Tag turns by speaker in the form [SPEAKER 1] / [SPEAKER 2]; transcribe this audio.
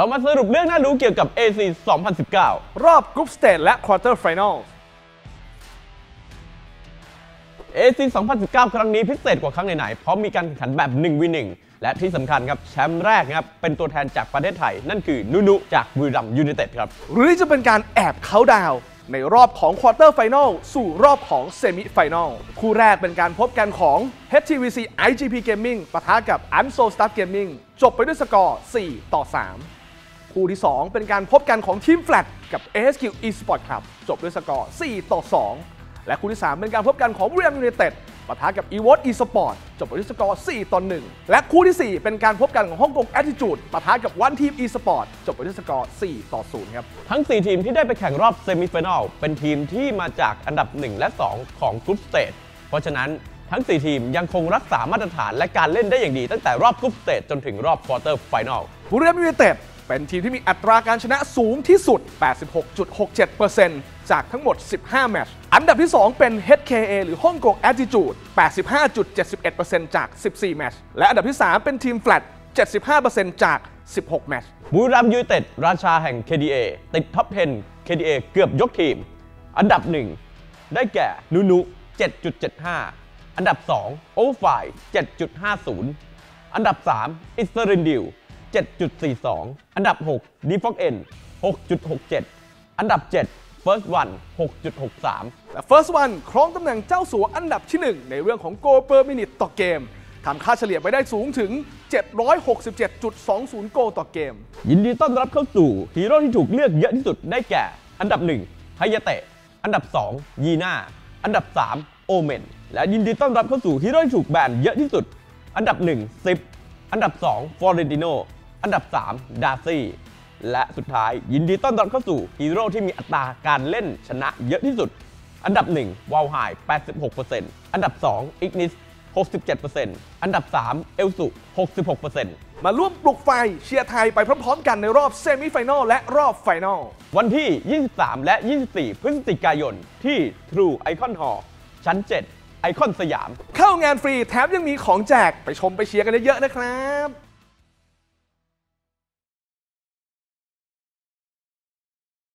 [SPEAKER 1] เรามาสรุปเรื่องน่ารู้เกี่ยวกับ AIC 2019
[SPEAKER 2] รอบ group stage และ quarter final
[SPEAKER 1] AIC 2019 ครั้งนี้พิเศษกว่าครั้งไหนๆ เพราะมีการแข่งขันแบบ1วิ1และที่สำคัญครับ แชมป์แรกนะครับ เป็นตัวแทนจากประเทศไทย นั่นคือนุนุจากบุรีรัมย์ยูไนเต็ดครับ
[SPEAKER 2] หรือจะเป็นการแอบเขาน์ดาวน์ในรอบของ quarter final สู่รอบของ semi final คู่แรกเป็นการพบกันของ HTVC IGP Gaming ปะทะกับ a n s o Staff Gaming จบไปด้วยสกอร์ 4 ต่อ 3 คู่ที่ 2 เป็นการพบกันของทีม Flat กับ ASQ Esport Club จบด้วยสกอร์ 4 ต่อ 2 และคู่ที่ 3 เป็นการพบกันของบุรีรัมย์ยูไนเต็ดปะทะกับ e v o t Esport จบไปด้วยสกอร์ 4 ต่อ 1 และคู่ทีสี่ 4 เป็นการพบกันของฮ่องกง Attitude ปะทะกับ One Team Esport จบไปด้วยสกอร์ 4 ต่อ 0 ครับ
[SPEAKER 1] ทั้ง 4 ทีมที่ได้ไปแข่งรอบ semi final เป็นทีมที่มาจากอันดับ 1 และ 2 ของ group stage เพราะฉะนั้นทั้ง 4 ทีมยังคงรักษามาตรฐานและการเล่นได้อย่างดีตั้งแต่รอบ group stage จนถึงรอบ quarter final
[SPEAKER 2] บุรีรัมย์ยูไนเต็ด เป็นทีมที่มีอัตราการชนะสูงที่สุด 86.67%จากทั้งหมด 15 แมตช์ อันดับที่ 2 เป็น HKA หรือฮ่องกง Attitude 85.71%จาก 14 แมตช์ และอันดับที่ 3 เป็นทีม Flat 75%จาก 16 แมตช์
[SPEAKER 1] บุรีรัมย์ยูไนเต็ดราชาแห่ง KDA ติดท็อป 10 KDA เกือบยกทีม อันดับ 1 ได้แก่นูนุ 7.75 อันดับ 2 โอฟาย7.50 อันดับ 3 อิสรินดิว 7.42 อันดับ 6 d e f o x N 6.67 อันดับ 7 First One 6.63
[SPEAKER 2] และ First One ครองตำแหน่งเจ้าสัวอันดับที่ 1 ในเรื่องของ Go per minute ต่อเกมทำค่าเฉลี่ยไปได้สูงถึง 767.20 โกต่อเกม
[SPEAKER 1] ยินดีต้อนรับเข้าสู่ฮีโร่ที่ถูกเลือกเยอะที่สุดได้แก่ อันดับ 1ไฮยาเตะ อันดับ 2 ยีน่า อันดับ 3 โอเมน และยินดีต้อนรับเข้าสู่ฮีโร่ที่ถูกแบนเยอะที่สุด อันดับ1ซิปอันดับ 2 ฟอร์เรนติโน อันดับ 3 ดาซี่ และสุดท้ายยินดีต้อนรับเข้าสู่ฮีโร่ที่มีอัตราการเล่นชนะเยอะที่สุด อันดับ 1 วาลไฮ86%อันดับ 2 อิกนิส67%อันดับ 3 เอลสุ66%
[SPEAKER 2] มาร่วมปลุกไฟเชียร์ไทยไปพร้อมๆกันในรอบ semi final และรอบ final
[SPEAKER 1] วันที่ 23 และ 24 พฤศจิกายน ที่ True Icon Hall ชั้น 7 ไอคอนสยาม
[SPEAKER 2] เข้างานฟรีแถมยังมีของแจกไปชมไปเชียร์กันเยอะๆนะครับ